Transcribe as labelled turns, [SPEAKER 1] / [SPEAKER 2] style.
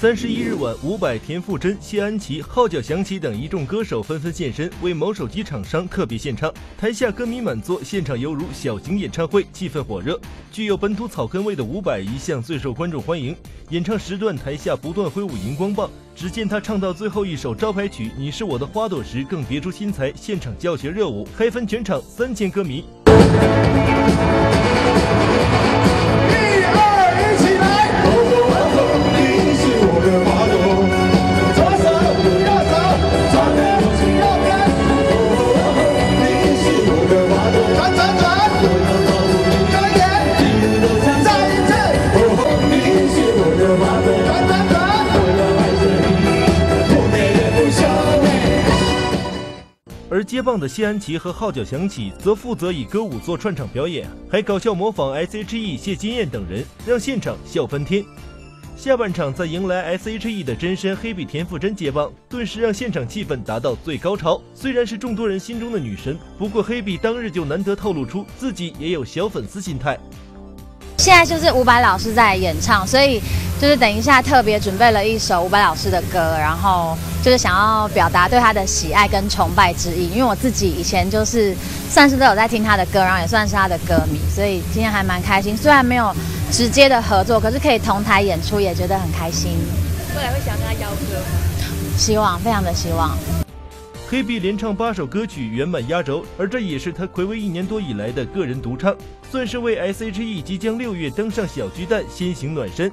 [SPEAKER 1] 三十一日晚，伍佰、田馥甄、谢安琪、号角响起等一众歌手纷纷现身，为某手机厂商特别献唱。台下歌迷满座，现场犹如小型演唱会，气氛火热。具有本土草根味的伍佰一向最受观众欢迎，演唱时段台下不断挥舞荧光棒。只见他唱到最后一首招牌曲《你是我的花朵》时，更别出心裁，现场教学热舞，嗨翻全场三千歌迷。而接棒的谢安琪和号角响起，则负责以歌舞做串场表演，还搞笑模仿 S.H.E、谢金燕等人，让现场笑翻天。下半场再迎来 S.H.E 的真身黑笔田馥甄接棒，顿时让现场气氛达到最高潮。虽然是众多人心中的女神，不过黑笔当日就难得透露出自己也有小粉丝心态。
[SPEAKER 2] 现在就是伍佰老师在演唱，所以就是等一下特别准备了一首伍佰老师的歌，然后就是想要表达对他的喜爱跟崇拜之意。因为我自己以前就是算是都有在听他的歌，然后也算是他的歌迷，所以今天还蛮开心。虽然没有直接的合作，可是可以同台演出，也觉得很开心。
[SPEAKER 3] 未来会想跟他邀歌吗？
[SPEAKER 2] 希望，非常的希望。
[SPEAKER 1] 黑碧连唱八首歌曲圆满压轴，而这也是他暌违一年多以来的个人独唱，算是为 S.H.E 即将六月登上小巨蛋先行暖身。